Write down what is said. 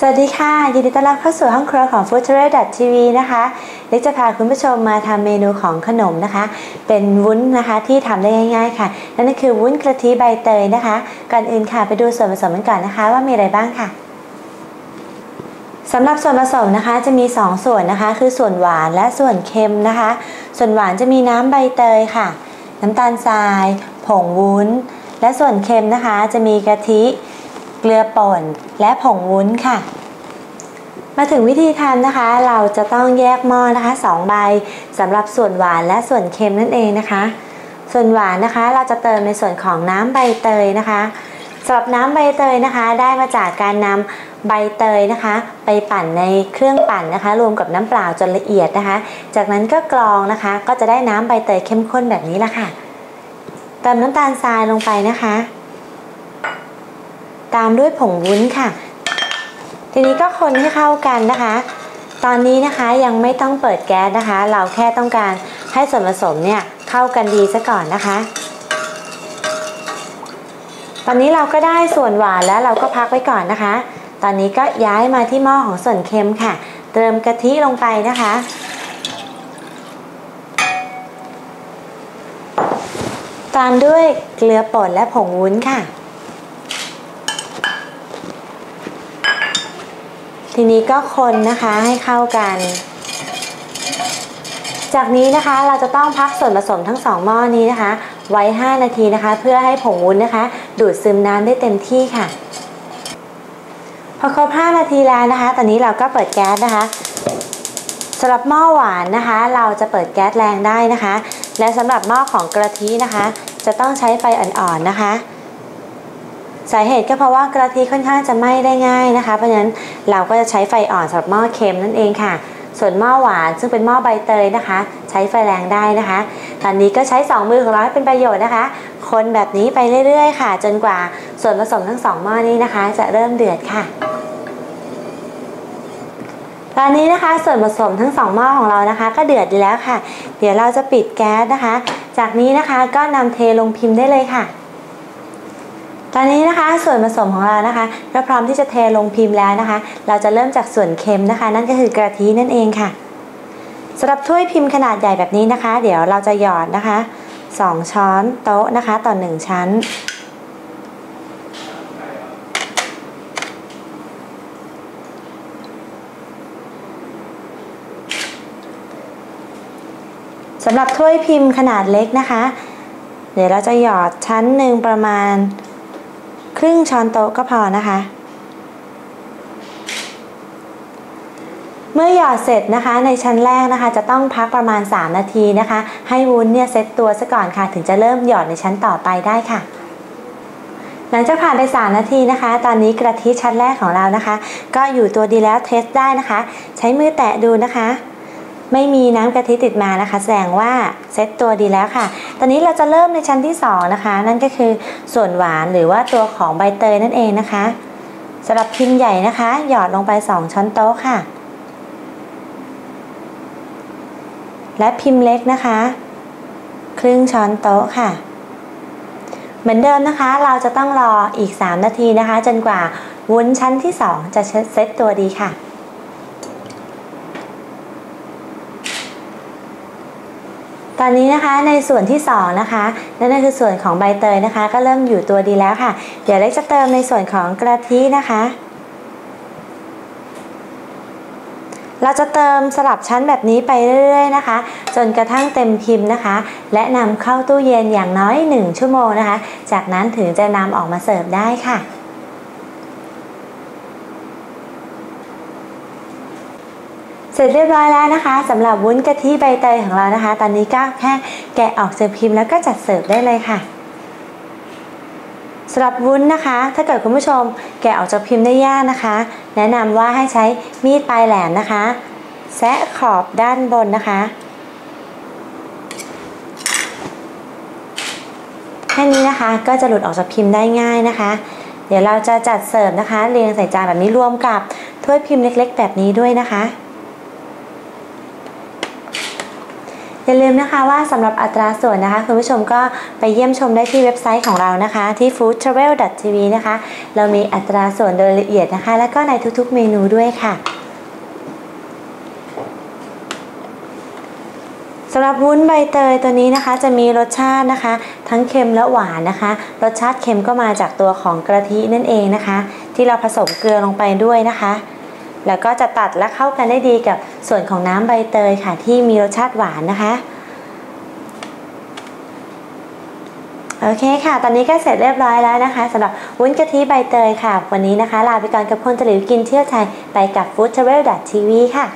สวัสดีค่ะ ยินดีต้อนรับเข้าสู่ห้องครัวของ f o o d t r a d e TV นะคะเล็กจะพาคุณผู้ชมมาทำเมนูของขนมนะคะ เป็นวุ้นนะคะที่ทำได้ง่าย ๆ ค่ะ นั่นก็คือวุ้นกะทิใบเตยนะคะ ก่อนอื่นค่ะไปดูส่วนผสมกันก่อนนะคะ ว่ามีอะไรบ้างค่ะสำหรับส่วนผสมนะคะจะมี 2 ส่วนนะคะ คือส่วนหวานและส่วนเค็มนะคะ ส่วนหวานจะมีน้ำใบเตยค่ะ น้ำตาลทราย ผงวุ้น และส่วนเค็มนะคะจะมีกะทิ เกลือป่นและผงวุ้นค่ะ มาถึงวิธีทำนะคะ เราจะต้องแยกหม้อนะคะ2ใบสำหรับส่วนหวานและส่วนเค็มนั่นเองนะคะ ส่วนหวานนะคะเราจะเติมในส่วนของน้ำใบเตยนะคะสำหรับน้ำใบเตยนะคะ ได้มาจากการนำใบเตยนะคะ ไปปั่นในเครื่องปั่นนะคะ รวมกับน้ำเปล่าจนละเอียดนะคะ จากนั้นก็กรองนะคะ ก็จะได้น้ำใบเตยเข้มข้นแบบนี้ละค่ะ เติมน้ำตาลทรายลงไปนะคะ ตามด้วยผงวุ้นค่ะ ทีนี้ก็คนให้เข้ากันนะคะ ตอนนี้นะคะยังไม่ต้องเปิดแก๊สนะคะ เราแค่ต้องการให้ส่วนผสมเนี่ยเข้ากันดีซะก่อนนะคะ ตอนนี้เราก็ได้ส่วนหวานแล้วเราก็พักไว้ก่อนนะคะ ตอนนี้ก็ย้ายมาที่หม้อของส่วนเค็มค่ะ เติมกะทิลงไปนะคะตามด้วยเกลือป่นและผงวุ้นค่ะ ทีนี้ก็คนนะคะให้เข้ากัน จากนี้นะคะเราจะต้องพักส่วนผสมทั้งสองหม้อนี้นะคะ ไว้ 5 นาทีนะคะ เพื่อให้ผงวุ้นนะคะ ดูดซึมน้ำได้เต็มที่ค่ะ พอครบ 5 นาทีแล้วนะคะ ตอนนี้เราก็เปิดแก๊สนะคะสำหรับหม้อหวานนะคะ เราจะเปิดแก๊สแรงได้นะคะ และสำหรับหม้อของกระทินะคะ จะต้องใช้ไฟอ่อนๆนะคะ สาเหตุก็เพราะว่ากระทิค่อนข้างจะไหม้ได้ง่ายนะคะ เพราะฉะนั้นเราก็จะใช้ไฟอ่อนสำหรับหม้อเค็มนั่นเองค่ะ ส่วนหม้อหวานซึ่งเป็นหม้อใบเตยนะคะ ใช้ไฟแรงได้นะคะ ตอนนี้ก็ใช้ 2 มือของเราให้เป็นประโยชน์นะคะ คนแบบนี้ไปเรื่อยๆ ค่ะ จนกว่าส่วนผสมทั้ง 2 หม้อนี้นะคะ จะเริ่มเดือดค่ะตอนนี้นะคะส่วนผสมทั้ง2หม้อของเรานะคะ ก็เดือดดีแล้วค่ะ เดี๋ยวเราจะปิดแก๊สนะคะ จากนี้นะคะก็นำเทลงพิมพ์ได้เลยค่ะ อนนี้นะคะส่วนผสมของเรานะคะก็พร้อมที่จะเทลงพิมพ์แล้วนะคะ เราจะเริ่มจากส่วนเค็มนะคะ นั่นก็คือกะทินั่นเองค่ะสำหรับถ้วยพิมพ์ขนาดใหญ่แบบนี้นะคะ เดี๋ยวเราจะหยอดนะคะ 2 ช้อนโต๊ะนะคะต่อ1ชั้นสำหรับถ้วยพิมพ์ขนาดเล็กนะคะ เดี๋ยวเราจะหยอดชั้นหนึ่งประมาณ ครึ่งช้อนโต๊ะก็พอนะคะ เมื่อหยอดเสร็จนะคะ ในชั้นแรกนะคะ จะต้องพักประมาณ 3 นาทีนะคะ ให้วุ้นเนี่ยเซตตัวซะก่อนค่ะ ถึงจะเริ่มหยอดในชั้นต่อไปได้ค่ะหลังจากผ่านไป 3 นาทีนะคะ ตอนนี้กระทิชั้นแรกของเรานะคะ ก็อยู่ตัวดีแล้วเทสได้นะคะ ใช้มือแตะดูนะคะ ไม่มีน้ำกะทิติดมานะคะ แสดงว่าเซ็ตตัวดีแล้วค่ะ ตอนนี้เราจะเริ่มในชั้นที่ 2 นะคะ นั่นก็คือส่วนหวานหรือว่าตัวของใบเตยนั่นเองนะคะสำหรับพิมพ์ใหญ่นะคะ หยอดลงไป 2 ช้อนโต๊ะค่ะ และพิมพ์เล็กนะคะ ครึ่งช้อนโต๊ะค่ะเหมือนเดิมนะคะ เราจะต้องรออีก 3 นาทีนะคะ จนกว่าวุ้นชั้นที่ 2 จะเซ็ตตัวดีค่ะ ตอนนี้นะคะในส่วนที่2นะคะนั่นก็คือส่วนของใบเตยนะคะ ก็เริ่มอยู่ตัวดีแล้วค่ะ เดี๋ยวเล็กจะเติมในส่วนของกะทินะคะ เราจะเติมสลับชั้นแบบนี้ไปเรื่อยๆนะคะ จนกระทั่งเต็มพิมพ์นะคะ และนำเข้าตู้เย็นอย่างน้อย 1 ชั่วโมงนะคะ จากนั้นถึงจะนำออกมาเสิร์ฟได้ค่ะ เสร็จเรียบร้อยแล้วนะคะสำหรับวุ้นกะทิใบเตยของเรานะคะ ตอนนี้ก็แค่แกะออกจากพิมพ์แล้วก็จัดเสิร์ฟได้เลยค่ะสำหรับวุ้นนะคะ ถ้าเกิดคุณผู้ชมแกะออกจากพิมพ์ได้ยากนะคะ แนะนำว่าให้ใช้มีดปลายแหลมนะคะ แซะขอบด้านบนนะคะแค่นี้นะคะก็จะหลุดออกจากพิมพ์ได้ง่ายนะคะ เดี๋ยวเราจะจัดเสิร์ฟนะคะ เรียงใส่จานแบบนี้รวมกับถ้วยพิมพ์เล็ก ๆ แบบนี้ด้วยนะคะ อย่าลืมนะคะว่าสำหรับอัตราส่วนนะคะ คุณผู้ชมก็ไปเยี่ยมชมได้ที่เว็บไซต์ของเรานะคะ ที่ foodtravel.tv นะคะ เรามีอัตราส่วนโดยละเอียดนะคะ และก็ในทุกๆ เมนูด้วยค่ะสำหรับวุ้นใบเตยตัวนี้นะคะ จะมีรสชาตินะคะ ทั้งเค็มและหวานนะคะ รสชาติเค็มก็มาจากตัวของกะทินั่นเองนะคะ ที่เราผสมเกลือลงไปด้วยนะคะ แล้วก็จะตัดและเข้ากันได้ดีกับส่วนของน้ำใบเตยค่ะที่มีรสชาติหวานนะคะโอเคค่ะ ตอนนี้ก็เสร็จเรียบร้อยแล้วนะคะสำหรับวุ้นกะทิใบเตยค่ะ วันนี้นะคะ ลาไปก่อนกับคนจะหลิวกินเที่ยวไทยไปกับ foodtravel.tv ค่ะ